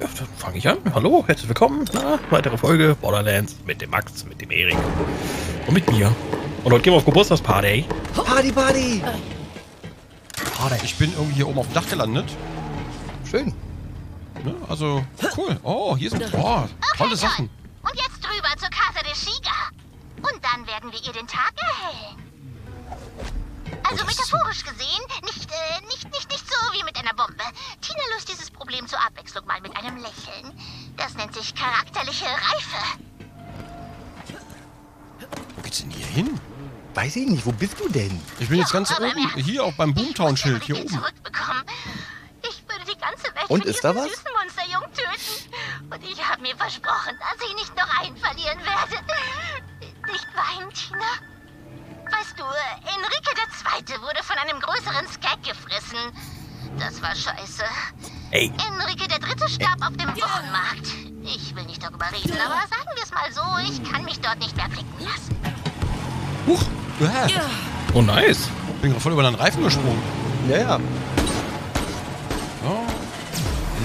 Ja, dann fange ich an. Hallo, herzlich willkommen. Na, weitere Folge Borderlands mit dem Max, mit dem Erik und mit mir. Und heute gehen wir auf Geburtstagsparty. Party, Party! Party. Ich bin irgendwie hier oben auf dem Dach gelandet. Schön. Ne? Also, cool. Oh, hier sind oh, tolle Sachen. Und jetzt drüber zur Casa de Shiga. Und dann werden wir ihr den Tag erhellen. Also metaphorisch gesehen, nicht, äh, nicht, nicht, nicht so wie mit einer Bombe. Tina löst dieses Problem zur Abwechslung mal mit einem Lächeln. Das nennt sich charakterliche Reife. Wo geht's denn hier hin? Weiß ich nicht, wo bist du denn? Ich bin jetzt Ja, ganz aber im oben, Ernst, hier auch beim Boomtown-Schild, hier oben. zurückbekommen. Ich würde die ganze Welt Und, ist da was? süßen Monsterjung töten. Und ich habe mir versprochen, dass ich nicht noch einen verlieren werde. Nicht weinen, Tina? Weißt du, Enrique II. wurde von einem größeren Skag gefressen. Das war scheiße. Ey, Enrique III. starb auf dem Wochenmarkt. Ich will nicht darüber reden, aber sagen wir es mal so, ich kann mich dort nicht mehr blicken lassen. Huch, äh, oh nice. bin gerade voll über den Reifen gesprungen. Ja, ja. Oh.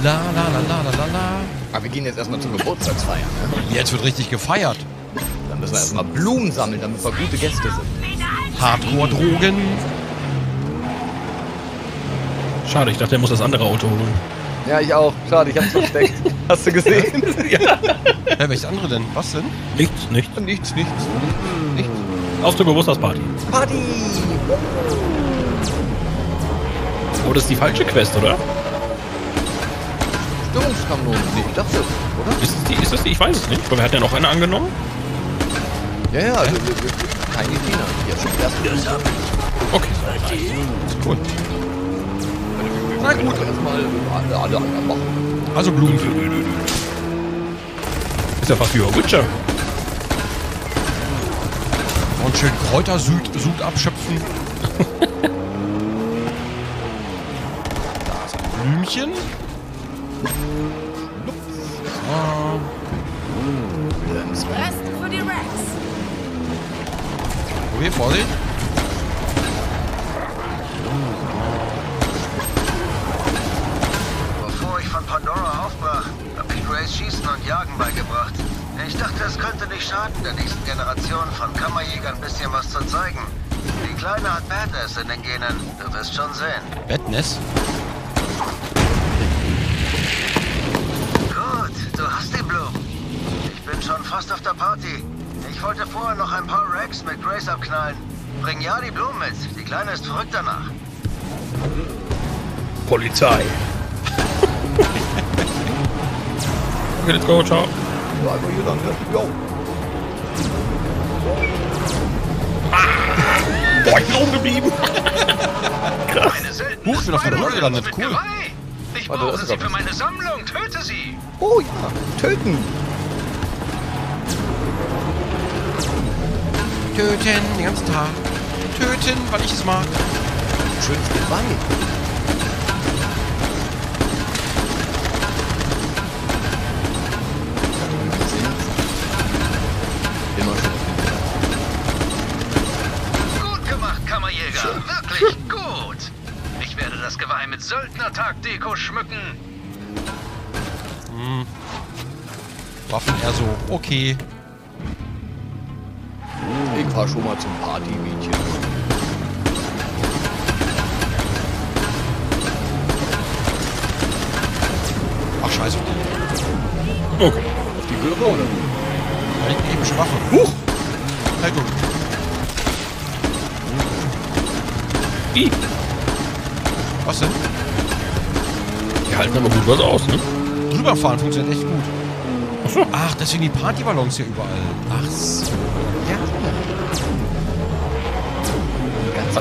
La la la la la la la. Aber wir gehen jetzt erstmal zum Geburtstagsfeiern. Ne? Jetzt wird richtig gefeiert. Dann müssen wir erstmal Blumen sammeln, damit wir gute Gäste sind. Hardcore-Drogen. Schade, ich dachte, er muss das andere Auto holen. Ja, ich auch. Schade, ich hab's versteckt. Hast du gesehen? ja. Hä, welches andere denn? Was denn? Nichts, nichts. nichts, nichts. Nichts. Auf zur Geburtstagsparty. Party! Oh, das ist die falsche Quest, oder? Störungskanonen. Nee, ich dachte, oder? Ist es die? Ist es die? Ich weiß es nicht. Aber wir hatten ja noch eine angenommen. Ja, ja. Also, keine Tina. Jetzt schon erst. Okay. Cool. Na gut. Erstmal alle, alle anderen machen. Also Blumen. Ist ja fast wie bei Witcher. Und schön Kräutersud Sud abschöpfen. da ist ein Blümchen. Ah, Rest für die Rex. Okay, Vorsicht. Bevor ich von Pandora aufbrach, hab ich Grace Schießen und Jagen beigebracht. Ich dachte, es könnte nicht schaden, der nächsten Generation von Kammerjägern ein bisschen was zu zeigen. Die Kleine hat Badass in den Genen, du wirst schon sehen. Badness. Gut, du hast die Blumen. Ich bin schon fast auf der Party. Ich wollte vorher noch ein paar Racks mit Grace abknallen. Bring ja die Blumen mit, die Kleine ist verrückt danach. Polizei. okay, let's go, ciao. Ja, also hier dann. ne? Jo. Boah, ich bin oben geblieben. Meine seltene Huch, ich bin auf der Rolle gelandet. Cool. Ich brauche sie für meine Sammlung. Töte sie. Oh ja. Töten. Töten den ganzen Tag. Töten, weil ich es mag. Schönes Geweih. Wir sind Immer schon Gut gemacht, Kammerjäger. Wirklich gut. Ich werde das Geweih mit Söldnertag-Deko schmücken. Waffen eher so, okay. Ich fahr schon mal zum Partymädchen. Ach, scheiße. Okay. Auf die Göre oder? Eine epische Waffe. Huch! Haltung. I. Was denn? Die halten aber gut was aus, ne? Drüberfahren funktioniert echt gut. Ach so. Ach, deswegen die Partyballons hier überall. Ach so. Ja.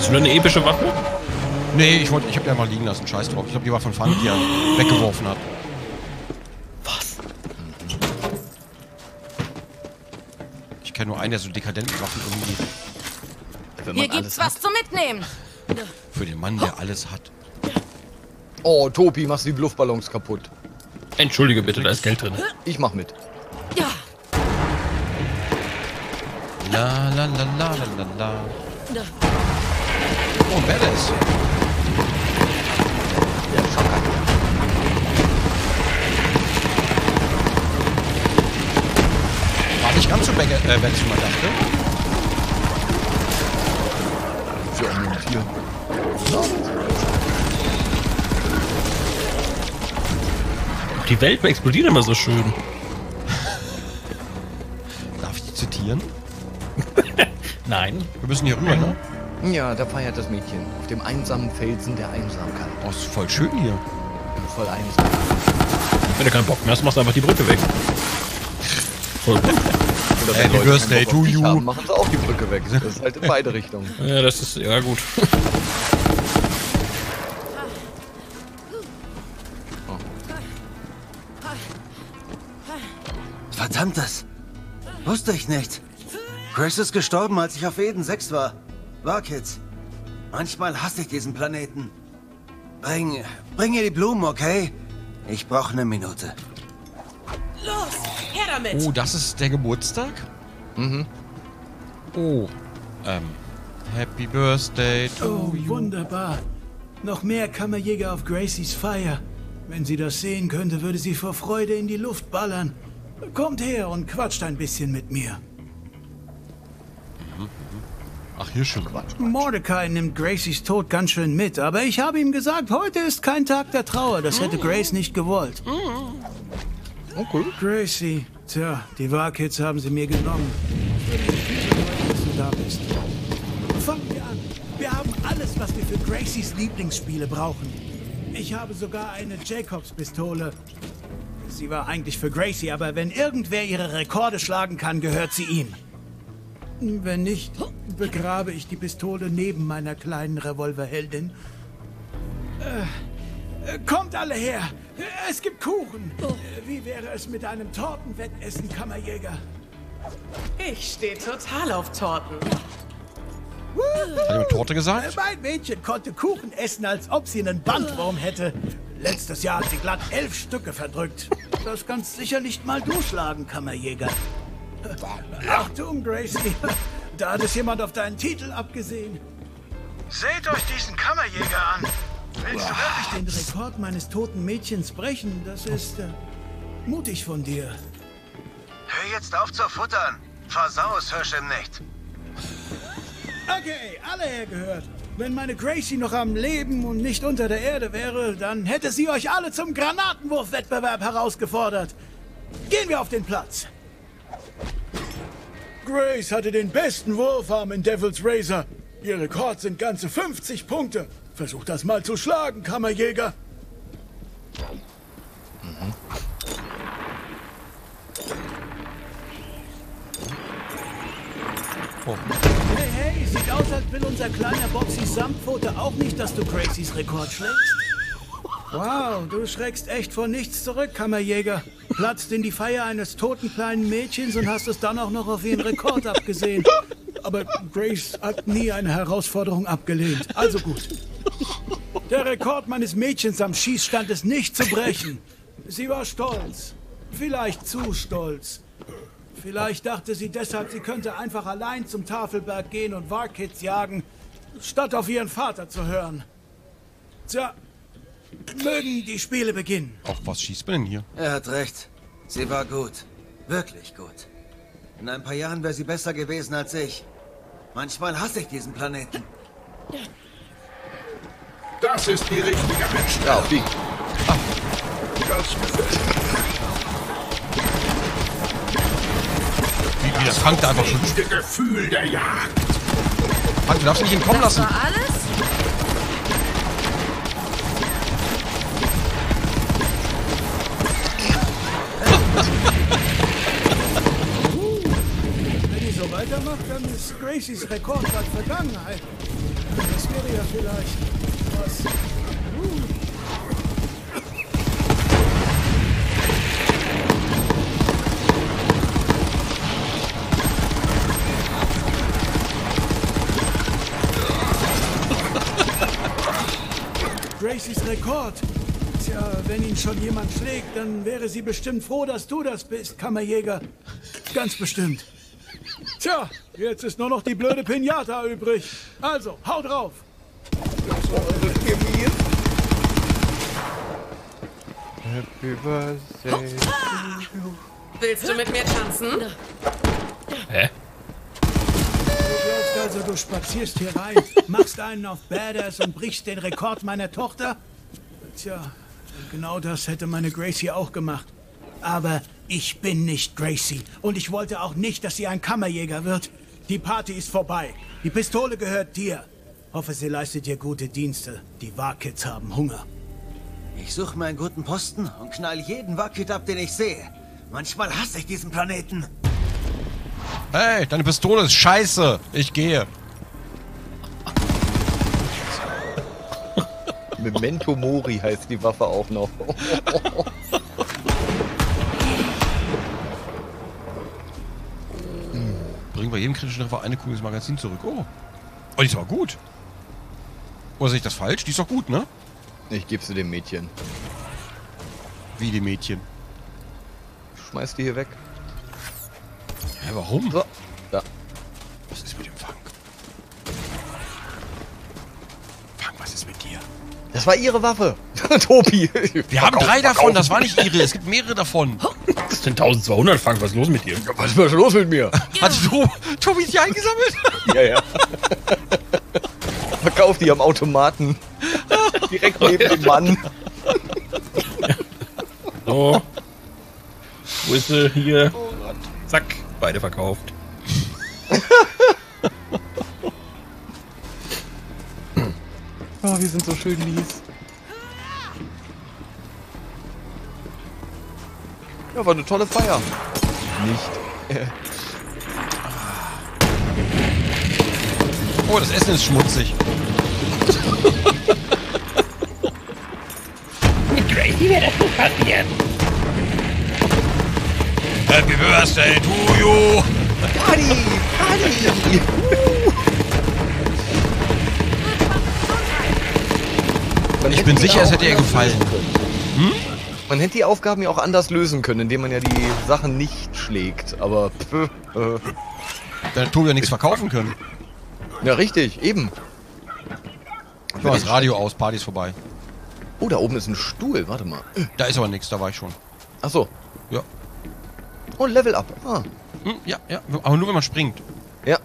Hast du denn eine epische Waffe? Nee, ich wollte, ich habe die einfach liegen lassen. Scheiß drauf. Ich glaube, die war von Fun, die er weggeworfen hat. Was? Ich kenne nur einen, der so dekadenten Waffen irgendwie Wenn Hier man gibt's was zum Mitnehmen. für den Mann, der alles hat. Oh, Topi, machst die Luftballons kaputt. Entschuldige bitte, da ist Geld drin. Ich mach mit. Ja, La la la la la la la. Shimon Perez. Der Schocker. War nicht ganz so weg, äh, wenn ich mal dachte. Für ein Moment hier. So. Die Welt explodiert immer so schön. Darf ich zitieren? Nein. Wir müssen hier rüber, ne? Ja, da feiert das Mädchen. Auf dem einsamen Felsen der Einsamkeit. Oh, ist voll schön hier. Voll einsam. Wenn du keinen Bock mehr hast, machst du einfach die Brücke weg. Voll gut. Oder Happy Leute Birthday to you. Haben, machen sie auch die Brücke weg. Das ist halt in beide Richtungen. Ja, das ist, ja gut. Verdammtes! Wusste ich nicht. Grace ist gestorben, als ich auf Eden 6 war. War, Kids. Manchmal hasse ich diesen Planeten. Bring, bring ihr die Blumen, okay? Ich brauche eine Minute. Los, her damit! Oh, das ist der Geburtstag? Mhm. Oh. Ähm. Happy Birthday to Oh, you. wunderbar. Noch mehr Kammerjäger auf Gracies Feier. Wenn sie das sehen könnte, würde sie vor Freude in die Luft ballern. Kommt her und quatscht ein bisschen mit mir. Ach, hier schon. Mordecai nimmt Gracies Tod ganz schön mit, aber ich habe ihm gesagt, heute ist kein Tag der Trauer. Das hätte Grace nicht gewollt. Okay. Gracie, tja, die Warkids haben sie mir genommen. Ich würde mich viel freuen, dass du da bist. Fangen wir an. Wir haben alles, was wir für Gracies Lieblingsspiele brauchen. Ich habe sogar eine Jacobs-Pistole. Sie war eigentlich für Gracie, aber wenn irgendwer ihre Rekorde schlagen kann, gehört sie ihm. Wenn nicht, begrabe ich die Pistole neben meiner kleinen Revolverheldin. Äh, äh, kommt alle her! Es gibt Kuchen! Äh, Wie wäre es mit einem Tortenwettessen, Kammerjäger? Ich stehe total auf Torten. Hat jemand Torte Äh, gesagt? Mein Mädchen konnte Kuchen essen, als ob sie einen Bandwurm hätte. Letztes Jahr hat sie glatt elf Stücke verdrückt. Das kannst sicher nicht mal durchschlagen, Kammerjäger. Achtung, Gracie. Da hat es jemand auf deinen Titel abgesehen. Seht euch diesen Kammerjäger an. Willst du wirklich den Rekord meines toten Mädchens brechen? Das ist äh, mutig von dir. Hör jetzt auf zu futtern. Versau es Hirschem nicht. Okay, alle hergehört. Wenn meine Gracie noch am Leben und nicht unter der Erde wäre, dann hätte sie euch alle zum Granatenwurfwettbewerb herausgefordert. Gehen wir auf den Platz. Grace hatte den besten Wurfarm in Devil's Razor. Ihr Rekord sind ganze 50 Punkte. Versucht das mal zu schlagen, Kammerjäger. Hey, hey, sieht aus, als will unser kleiner Boxy Samtpfote auch nicht, dass du Gracies Rekord schlägst. Wow, du schreckst echt vor nichts zurück, Kammerjäger. Platzt in die Feier eines toten kleinen Mädchens und hast es dann auch noch auf ihren Rekord abgesehen. Aber Grace hat nie eine Herausforderung abgelehnt. Also gut. Der Rekord meines Mädchens am Schießstand ist nicht zu brechen. Sie war stolz. Vielleicht zu stolz. Vielleicht dachte sie deshalb, sie könnte einfach allein zum Tafelberg gehen und Warkids jagen, statt auf ihren Vater zu hören. Tja, mögen die Spiele beginnen. Auf was schießt man denn hier? Er hat recht. Sie war gut. Wirklich gut. In ein paar Jahren wäre sie besser gewesen als ich. Manchmal hasse ich diesen Planeten. Das ist die richtige Mensch. Ja, auf die. Das gefällt mir. Wie, wie das fangt einfach schon. Das Gefühl der Jagd. Frank, du darfst nicht entkommen lassen. War alles? Dann ist Gracies Rekord bald Vergangenheit. Das wäre ja vielleicht was. Gracies Rekord. Tja, wenn ihn schon jemand schlägt, dann wäre sie bestimmt froh, dass du das bist, Kammerjäger. Ganz bestimmt. Tja, jetzt ist nur noch die blöde Pinata übrig. Also, hau drauf. Happy Birthday. Willst du mit mir tanzen? Hä? Du also, du spazierst hier rein, machst einen auf Badass und brichst den Rekord meiner Tochter? Tja, genau das hätte meine Gracie auch gemacht. Aber ich bin nicht Gracie und ich wollte auch nicht, dass sie ein Kammerjäger wird. Die Party ist vorbei. Die Pistole gehört dir. Hoffe, sie leistet dir gute Dienste. Die Warkids haben Hunger. Ich suche mir einen guten Posten und knall jeden Wackit ab, den ich sehe. Manchmal hasse ich diesen Planeten. Hey, deine Pistole ist scheiße. Ich gehe. Memento Mori heißt die Waffe auch noch. Bringen bei jedem kritischen Treffer eine Kugel ins Magazin zurück. Oh. Oh, die ist aber gut. Oder sehe ich das falsch? Die ist doch gut, ne? Ich gebe sie dem Mädchen. Wie die Mädchen. Schmeiß die hier weg. Hä, warum? So, da. Was ist mit dem Fang? Fang, was ist mit dir? Das war ihre Waffe. Tobi. Wir haben drei davon, das war nicht ihre. Es gibt mehrere davon. Das sind 1200 Frank, was ist los mit dir? Was ist denn schon los mit mir? Hat to Tobi die eingesammelt? Ja, ja. Verkauf die am Automaten. Direkt neben dem Mann. So. Wo ist sie? Hier. Zack, beide verkauft. Oh, wir sind so schön mies. Ja, war eine tolle Feier. Nicht. Oh, das Essen ist schmutzig. Crazy wäre das nicht passiert. Happy Birthday to you. Party! Party! Ich bin sicher, es hätte ihr gefallen. können. Man hätte die Aufgaben ja auch anders lösen können, indem man ja die Sachen nicht schlägt. Aber pff, äh, Da Tobi ja nichts verkaufen können. ja richtig, eben. Ich mach das Radio aus, Party ist vorbei. Oh, da oben ist ein Stuhl. Warte mal. Da ist aber nichts, da war ich schon. Ach so. Ja. Oh, Level up. Ah. Hm, ja, ja, aber nur wenn man springt. Ja.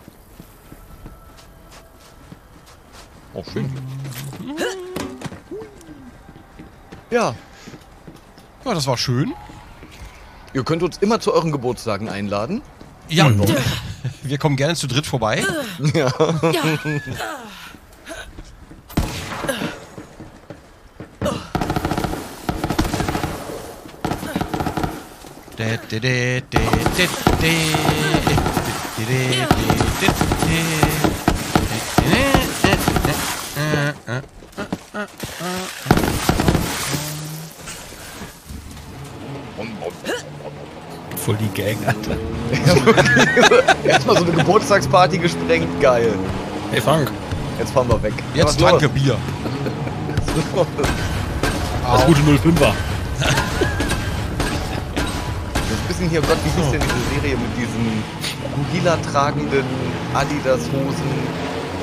Oh, schön. Ja, Ja, das war schön. ihr könnt uns immer zu euren Geburtstagen einladen. Ja, wir kommen gerne zu dritt vorbei. Ja. Voll die Gang, Alter. Erstmal so eine Geburtstagsparty gesprengt. Geil. Hey Frank, Jetzt fahren wir weg. Jetzt tranke los? Bier. das gute 05er. Das bisschen hier, Gott, wie hieß denn diese Serie mit diesen Gorilla tragenden Adidas-Hosen,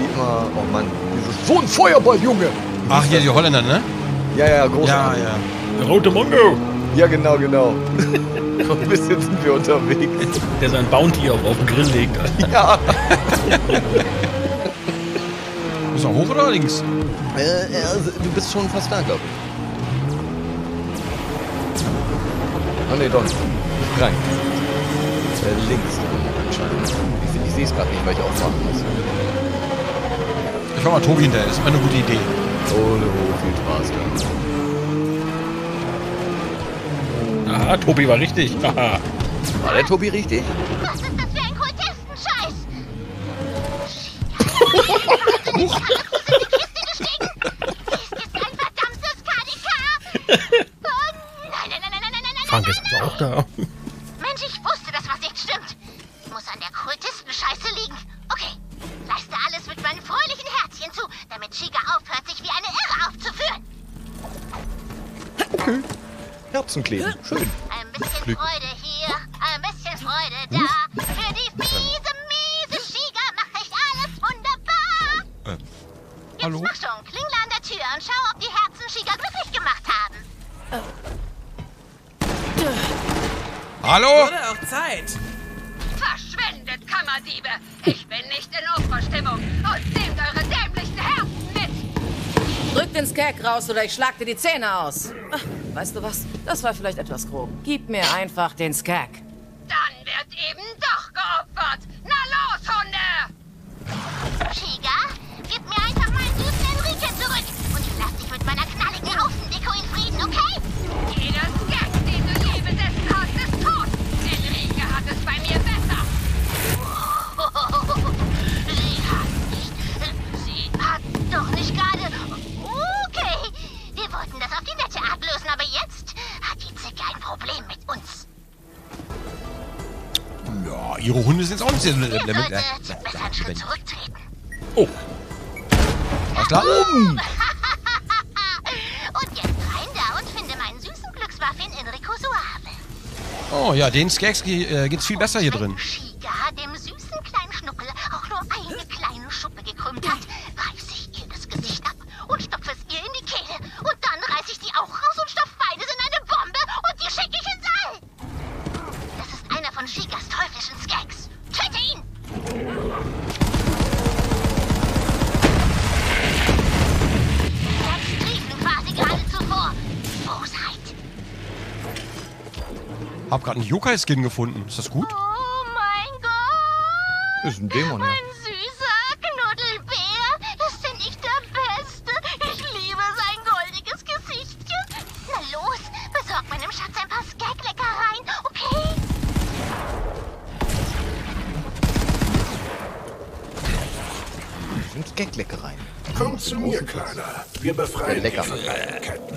die immer, oh Mann, dieses, so ein Feuerball, Junge! Ach, hier die Holländer, ne? Ja, ja, Ja, großartig. ja. Der rote Mongo. Ja, genau, genau. so ein bisschen sind wir unterwegs. Der sein Bounty auf, auf den Grill legt. Alter. Ja. Muss er hoch oder links? Äh, äh, also, du bist schon fast da, glaube ich. Oh ne, doch. Rein. Äh, links anscheinend. Ich, ich sehe es gerade nicht, weil ich aufmachen muss. Ich fahr mal Tobi hinterher, das ist eine gute Idee. Oh, viel Spaß dann. Aha, Tobi war richtig. War der Tobi richtig? Was ist das für ein Kultistenscheiß? Ist es ein verdammtes KDK? Oh, nein, nein, nein, nein, nein, nein, nein, Frank nein, ist also auch da. Drück den Skag raus oder ich schlag dir die Zähne aus. Ach, weißt du was? Das war vielleicht etwas grob. Gib mir einfach den Skag. Dann wird eben doch geopfert! Na los, Hunde! Ihre Hunde sind jetzt auch nicht sehr... Zurücktreten. Oh, Alles klar? Und jetzt rein da und finde meinen süßen Glückswaffen Enrico Suave. Oh ja, den ge- äh, geht's viel besser hier drin. Hab gerade einen Yokai-Skin gefunden. Ist das gut? Oh mein Gott! Ist ein Dämon, ja. Mein süßer Knuddelbär ist denn nicht der Beste? Ich liebe sein goldiges Gesichtchen. Na los, besorg meinem Schatz ein paar Skag-Leckereien, okay? Gag-Leckereien. Komm zu mir, Kleiner. Wir befreien dich von deinen Ketten.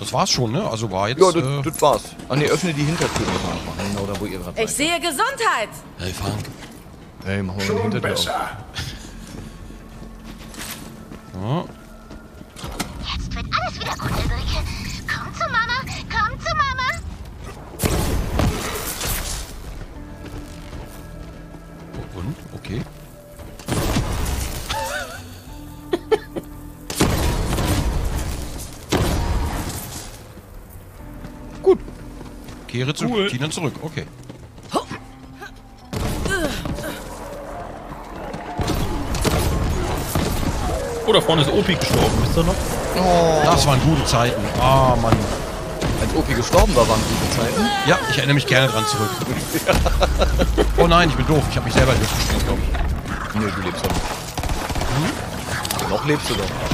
Das war's schon, ne? Also war jetzt... Ja, das, äh, das war's. Ah ne, öffne die Hintertür noch mal. Genau da, wo ihr gerade Ich sehe Gesundheit. hey, Frank. Hey, machen wir mal die Schon Hintertür auf. besser. Ja. Kehre zu Cool. Tina zurück. Okay. Oh, da vorne ist Opi gestorben, wisst ihr noch? Oh, Das waren gute Zeiten. Ah, Mann. als Opi gestorben war, waren gute Zeiten. Ja, ich erinnere mich gerne dran zurück. Oh nein, ich bin doof. Ich habe mich selber durchgespielt, glaube ich. Nee, du lebst doch nicht. Noch lebst du doch.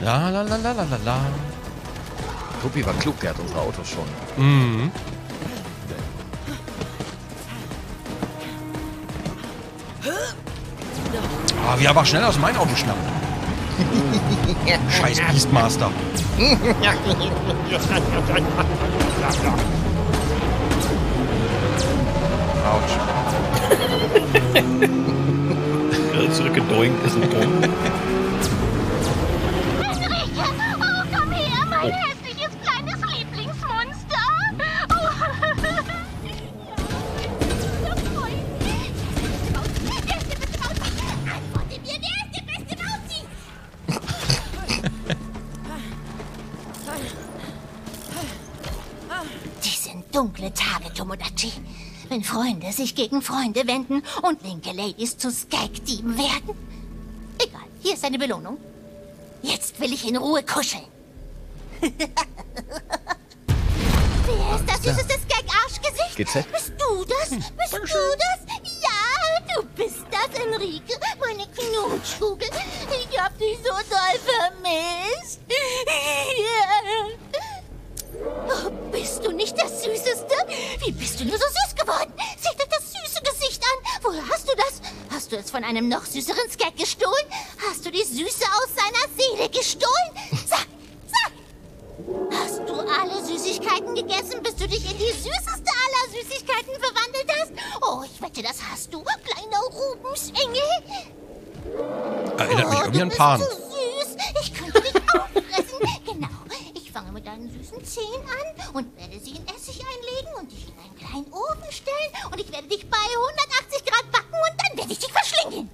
La la la la la la la. Opi war klug, der hat unsere Autos schon. Mhm. Ah, wie er war schnell aus meinem Auto geschnappt. Scheiß Beastmaster. Autsch. Zurückgedoinkt ist ein Ton. Freunde sich gegen Freunde wenden und linke Ladies zu Skag-Dieben werden. Egal, hier ist deine Belohnung. Jetzt will ich in Ruhe kuscheln. Wer ist das süßeste Skag-Arschgesicht? Bist du das? Bist du das? Ja, du bist das, Enrique. Meine Knutschkugel. Ich hab dich so doll vermisst. Oh, bist du nicht das Süßeste? Wie bist du nur so süß geworden? Seht euch das süße Gesicht an. Woher hast du das? Hast du es von einem noch süßeren Skag gestohlen? Hast du die Süße aus seiner Seele gestohlen? Sag, sag! Hast du alle Süßigkeiten gegessen, bis du dich in die süßeste aller Süßigkeiten verwandelt hast? Oh, ich wette, das hast du, kleiner Rubensengel. Erinnert mich oh, irgendwie du an bist Pan. so süß. Ich könnte dich auffressen. Deinen süßen Zehen an und werde sie in Essig einlegen und dich in einen kleinen Ofen stellen. Und ich werde dich bei 180 Grad backen und dann werde ich dich verschlingen.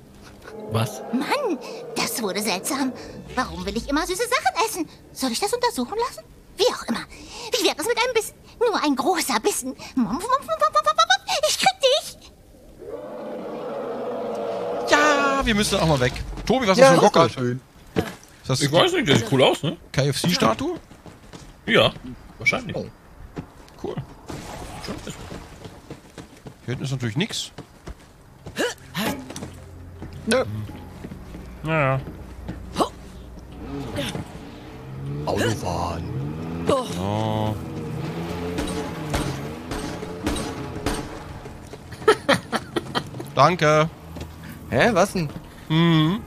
Was? Mann, das wurde seltsam. Warum will ich immer süße Sachen essen? Soll ich das untersuchen lassen? Wie auch immer. Wie wäre es mit einem Bissen? Nur ein großer Bissen. Mumpf, mumpf, mumpf, mumpf, mumpf, mumpf. Ich krieg dich. Ja, wir müssen auch mal weg. Tobi, was ist Ja, das das war Gocker? schön. Ist das Ich weiß nicht, der sieht cool aus, ne? KFC-Statue? Ja, wahrscheinlich. Oh. Cool. Hier hinten ist natürlich nichts. Nö. Naja. Autobahn. Oh. Danke. Hä, was denn? Hm.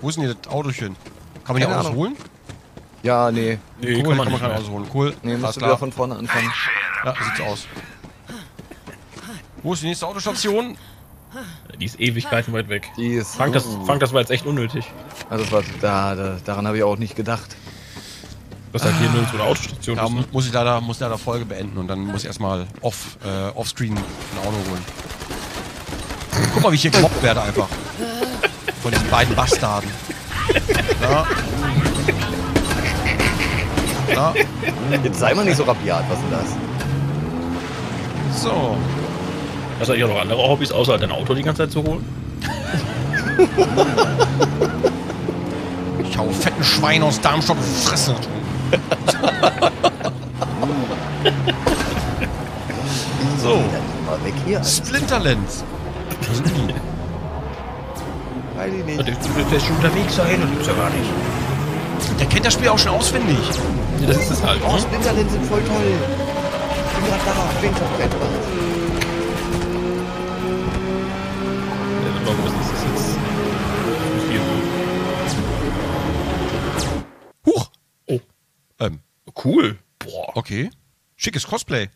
Wo ist denn hier das Autochen? Kann man hier Keine Autos Ahnung. holen? Ja, nee. Nee, cool, kann man nicht mehr. Autos holen. Cool. Nee, musst du wieder von vorne anfangen. Ja, so sieht's aus. Wo ist die nächste Autostation? Die ist Ewigkeiten weit weg. Die ist. Frank, das, Frank, das war jetzt echt unnötig. Also das war, da, da, daran habe ich auch nicht gedacht. Das halt hier nirgendwo eine Autostation Da ist. Ne? muss ich leider, muss leider Folge beenden und dann muss ich erstmal off, äh, offscreen ein Auto holen. Guck mal, wie ich hier gemobbt werde einfach. Von diesen beiden Bastarden. Ja. Ja. Jetzt sei mal nicht so rabiat, was ist denn das? So. Hast du eigentlich auch noch andere Hobbys, außer dein Auto die ganze Zeit zu holen? Ich hau fetten Schwein aus Darmstadt die Fresse. so. Mal weg hier. Splinterlands. Wo sind die? Weiß ich Der, nicht. der, der ist schon unterwegs dahin, das gibt's ja gar nicht. Der kennt das Spiel auch schon auswendig. Ja, das ist es halt. Oh, Ne? Splinterlands sind voll toll. Ich bin gerade da, Splinterland. Ja, dann warum ist das jetzt? Hier so. Huch. Oh. Ähm, Cool. Boah. okay. Schickes Cosplay.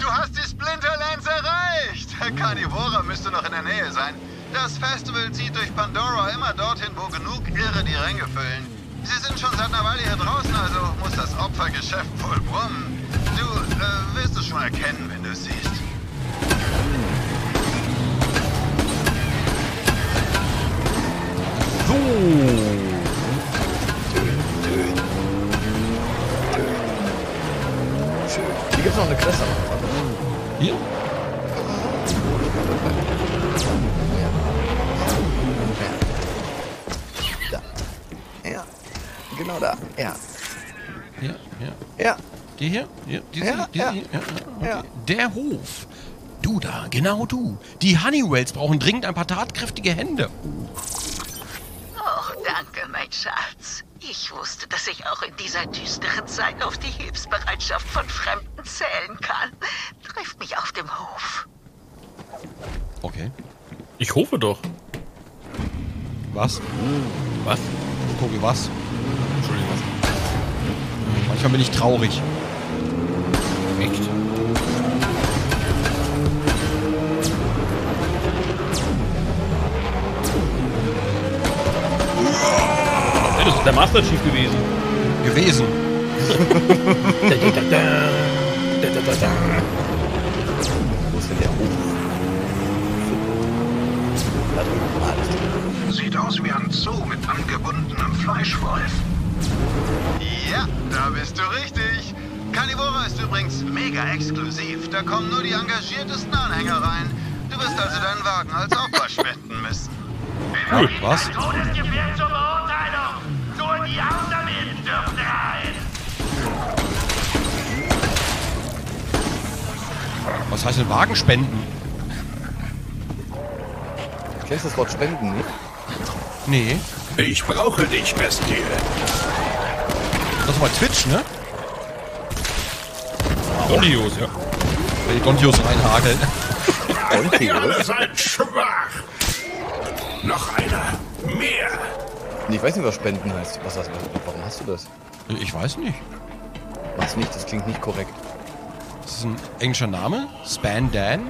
Du hast die Splinterlands erreicht! Carnivora müsste noch in der Nähe sein. Das Festival zieht durch Pandora immer dorthin, wo genug Irre die Ränge füllen. Sie sind schon seit einer Weile hier draußen, also muss das Opfergeschäft wohl brummen. Du äh, wirst es schon erkennen, wenn du es siehst. So. Schön. Hier gibt's noch eine Quest. Hier. Genau da. Ja. Ja, ja. Ja. Die hier? Ja, diese, Ja, diese ja. hier? Ja, okay. Ja. Der Hof. Du da, genau du. Die Honeywells brauchen dringend ein paar tatkräftige Hände. Oh, danke, mein Schatz. Ich wusste, dass ich auch in dieser düsteren Zeit auf die Hilfsbereitschaft von Fremden zählen kann. Trifft mich auf dem Hof. Okay. Ich hoffe doch. Was? Was? Tobi, was? Manchmal bin ich traurig. Echt? Hey, das ist der Master Chief gewesen. Gewesen. Da, da, da, da. Da, da, da, da. Wo ist denn der Hof? Sieht aus wie ein Zoo mit angebundenem Fleischwolf. Ja, da bist du richtig. Carnivora ist übrigens mega exklusiv. Da kommen nur die engagiertesten Anhänger rein. Du wirst also deinen Wagen als Opfer spenden müssen. Cool. Was? Todesgefährt zur Beurteilung. Nur die Auserwählten dürfen rein. Was heißt denn Wagen spenden? Kennst du das Wort Spenden nicht? Nee. Ich brauche dich, Bestie. Das war Twitch, ne? Grandios, ja. Wenn die Gontios reinhakeln. Ihr seid schwach. Noch einer. Mehr. Ich weiß nicht, was Spenden heißt. Was, was, warum hast du das? Ich weiß nicht. Mach's nicht, das klingt nicht korrekt. Das ist ein englischer Name. Span Dan.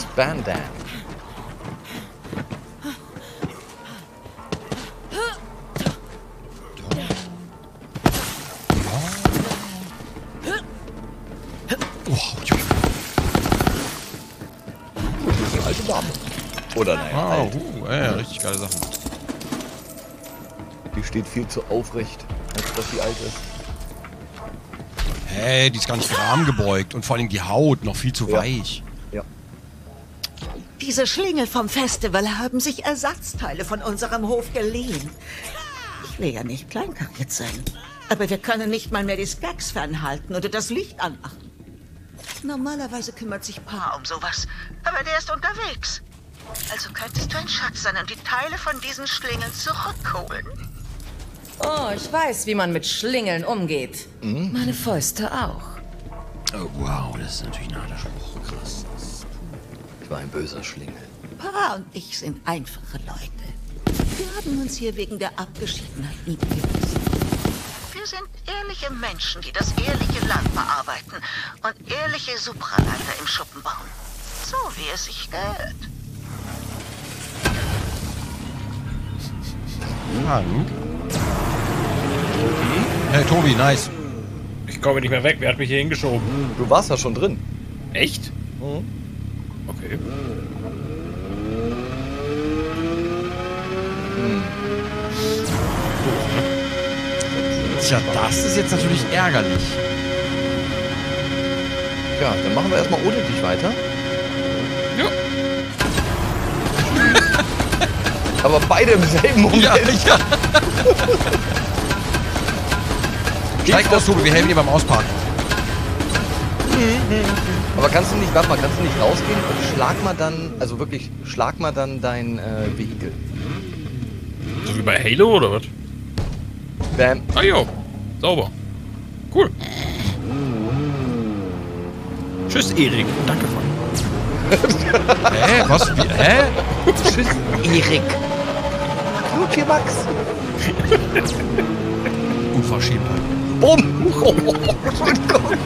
Spandan. Ah, alt. uh, ja, richtig geile Sachen. Die steht viel zu aufrecht, als dass sie alt ist. Hä, die ist gar nicht rahmengebeugt. Und vor allem die Haut noch viel zu Ja. weich. Ja. Diese Schlingel vom Festival haben sich Ersatzteile von unserem Hof geliehen. Ich will ja nicht kleinkariert sein. Aber wir können nicht mal mehr die Skags fernhalten oder das Licht anmachen. Normalerweise kümmert sich Pa um sowas. Aber der ist unterwegs. Also könntest du ein Schatz sein und die Teile von diesen Schlingeln zurückholen. Oh, ich weiß, wie man mit Schlingeln umgeht. Mhm. Meine Fäuste auch. Oh, wow, das ist natürlich ein harter Spruch. Krass. Ich war ein böser Schlingel. Pa und ich sind einfache Leute. Wir haben uns hier wegen der Abgeschiedenheit niedergelassen. Wir sind ehrliche Menschen, die das ehrliche Land bearbeiten und ehrliche Supraleiter im Schuppen bauen. So wie es sich gehört. Frank. Hey, Tobi, nice. Ich komme nicht mehr weg. Wer hat mich hier hingeschoben? Du warst ja schon drin. Echt? Mhm. Okay. Tja, das ist jetzt natürlich ärgerlich. Ja, dann machen wir erstmal ohne dich weiter. Aber beide im selben Moment. Ja, ja. Steig aus, Tobi, wir helfen dir beim Ausparken. Aber kannst du nicht, warte mal, kannst du nicht rausgehen und schlag mal dann, also wirklich, schlag mal dann dein äh, Vehikel. So wie bei Halo oder was? Bam. Ah jo. Sauber. Cool. Tschüss, Erik. Danke, Mann. Hä? Was? Wie? Hä? Tschüss, Erik. Gut, hier, Max. Unverschämtheit. Bumm. Entschuldigung.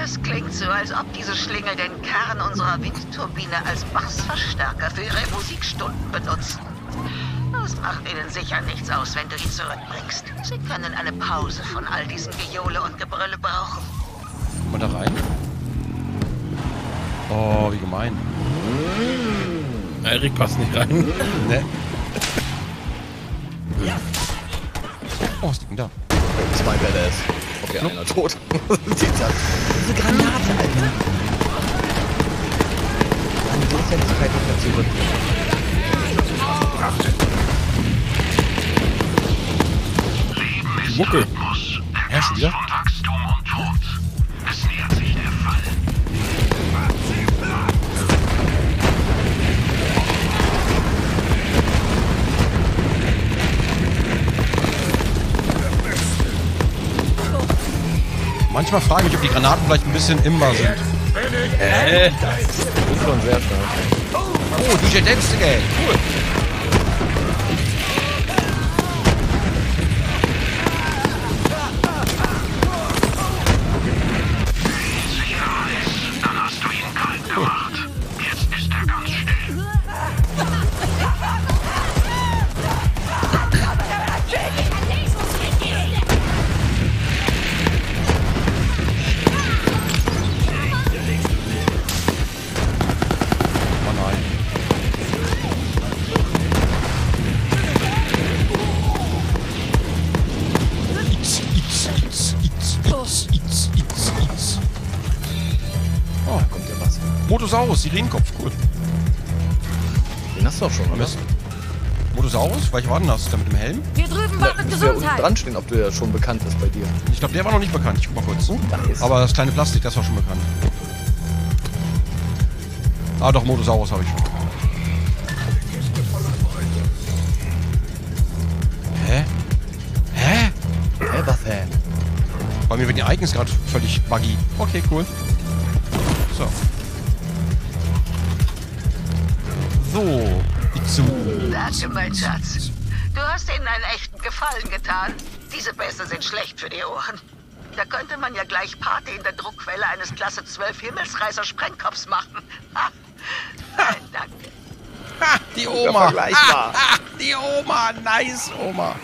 Das klingt so, als ob diese Schlingel den Kern unserer Windturbine als Bassverstärker für ihre Musikstunden benutzen. Das macht ihnen sicher nichts aus, wenn du ihn zurückbringst. Sie können eine Pause von all diesem Gejohle und Gebrülle brauchen. Mal da rein. Oh, wie gemein. Erik passt nicht rein. Ne? Oh, was liegt denn da? Zwei Badass. Okay, einer tot. Diese Granate, Alter. Durchsetzlichkeit nicht mehr zurück. Mucke. Ja, schon wieder? Manchmal frage ich mich, ob die Granaten vielleicht ein bisschen imbar sind. Äh. Das ist schon sehr stark. Oh, DJ Dempsey, cool. Sirenenkopf, cool. Den hast du doch schon, oder? Mist. Motosaurus? War denn das? Der mit dem Helm? Hier drüben ja unten Gesundheit. dran stehen, ob der schon bekannt ist bei dir. Ich glaube, der war noch nicht bekannt. Ich guck mal kurz. nice. Aber das kleine Plastik, das war schon bekannt. Ah, doch, Motosaurus habe ich schon. Hä? Hä? Hä, was hä? Bei mir werden die Icons gerade völlig buggy. Okay, cool. So. Itzu. Danke, mein Schatz. Du hast ihnen einen echten Gefallen getan. Diese Bässe sind schlecht für die Ohren. Da könnte man ja gleich Party in der Druckquelle eines Klasse 12 Himmelsreißer Sprengkopfs machen. Ha. Nein, danke. Ha, die Oma. vergleichbar. Ah, die Oma. Nice, Oma.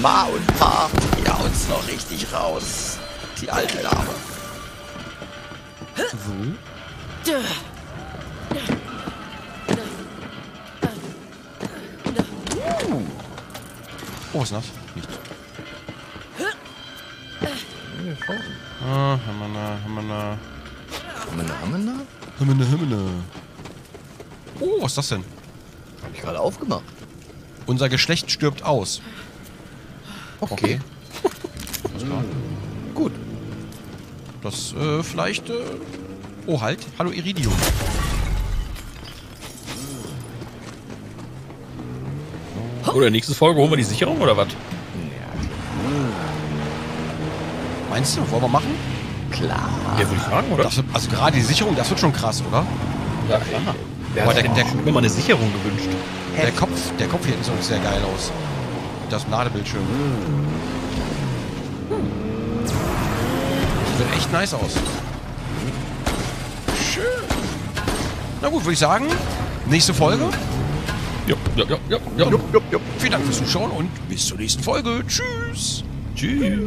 Ma und Pa. Die haut's noch richtig raus. Die alte Dame. So. Oh, was ist das? Nichts. Ah, Hamana, Hamana. Hammer, Hammer, Hamana, Hamana. Oh, was ist das denn? Hab ich gerade aufgemacht. Unser Geschlecht stirbt aus. Okay. Alles klar. Gut. Das, äh, vielleicht, äh... Oh, halt. Hallo, Iridium. Oder nächste Folge holen wir die Sicherung oder was? Meinst du, wollen wir machen? Klar. Ja, würde ich sagen, oder? Das also gerade die Sicherung, das wird schon krass, oder? ja, klar. Wer Aber der- der, der- der schon immer eine Sicherung gewünscht? Der Kopf, der Kopf hier sieht auch sehr geil aus. Das Ladebildschirm. Das sieht echt nice aus. Schön. Na gut, würde ich sagen, nächste Folge. Ja, ja, ja, ja, ja. Vielen Dank fürs Zuschauen und bis zur nächsten Folge. Tschüss. Tschüss.